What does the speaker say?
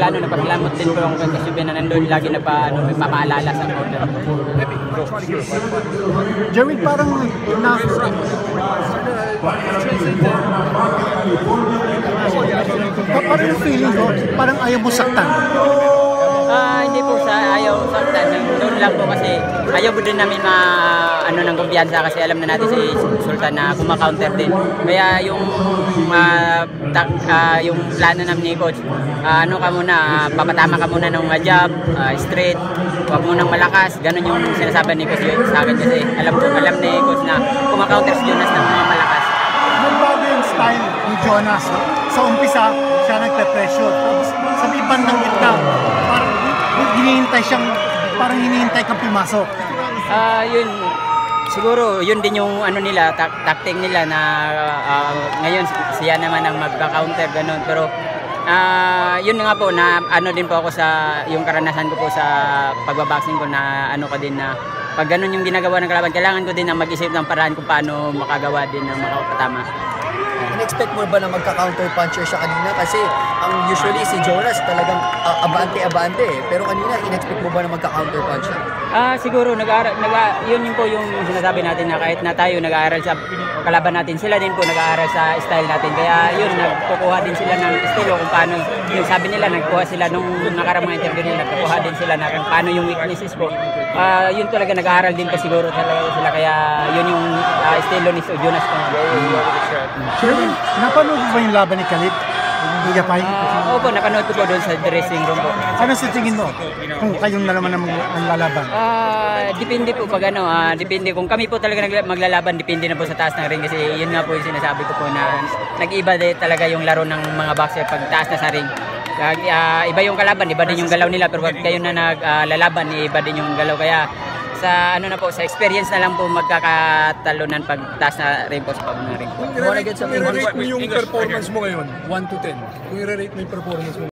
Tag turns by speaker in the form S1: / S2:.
S1: plano na paglamot din po ang kasubi na nandun lagi na pa ano, may papaalala sa order.
S2: Jerwin, parang na... Pa- parang feeling ko, parang ayaw mo saktan.
S1: Saktan. Doon lang po kasi ayaw po din namin ma ano ng kumpiyansa kasi alam na natin si Sultan na kumakaunter din. Kaya yung ah, tak- ah, yung plano namin ni coach, ah, ano ka muna, ah, papatama ka muna ng jab, ah, straight, huwag mo nang malakas. Ganun yung sinasabi ni coach yun sa akin kasi alam alam ni coach na kumakaunter si Jonas ng mga malakas.
S2: Nagbago yung style ni Jonas. Sa umpisa, siya nagpe-pressure. Sa may bandang gitna, parang hinihintay siyang, parang hinihintay kang pumasok.
S1: Ah, yun. Siguro, yun din yung ano nila, tak tactic nila na ah, ngayon siya naman ang magka-counter ganun. Pero ah, yun nga po na ano din po ako sa yung karanasan ko po sa pagbaboxing ko na ano ko din na pag ganun yung ginagawa ng kalaban, kailangan ko din na mag-isip ng paraan kung paano makagawa din ng makapatama.
S3: In-expect mo ba na magka-counter puncher siya kanina? Kasi ang usually si Jonas talagang ah, abante-abante eh. Pero kanina, in-expect mo ba na magka-counter puncher?
S1: Ah, siguro nag-aaral nag yun yung po yung sinasabi natin na kahit na tayo nag-aaral sa kalaban natin, sila din po nag-aaral sa style natin. Kaya yun nagkukuha din sila ng estilo kung paano yung sabi nila nagkuha sila nung nakarang mga interview nila, nagkukuha din sila na kung paano yung weaknesses ko. Ah, yun talaga nag-aaral din pa siguro talaga sila kaya ah, estilo ni Jonas ko.
S2: Jerwin, napanood mo ba yung laban ni Khalid? Ni Yapay?
S1: Ah, opo, napanood ko po doon sa dressing room po.
S2: Ano sa tingin mo kung kayong na naman ang, ang lalaban?
S1: Ah, depende po pag ano, ah, depende kung kami po talaga maglalaban, depende na po sa taas ng ring kasi yun nga po yung sinasabi ko po na nag-iba talaga yung laro ng mga boxer pag taas na sa ring. Ah, iba yung kalaban, iba din yung galaw nila pero pag kayo na naglalaban, iba din yung galaw kaya sa ano na po sa experience na lang po magkakatalunan pag taas na ring po sa pag
S3: get some
S4: Kung i-rate mo yung performance mo ngayon, 1 to 10. Kung i-rate mo yung performance mo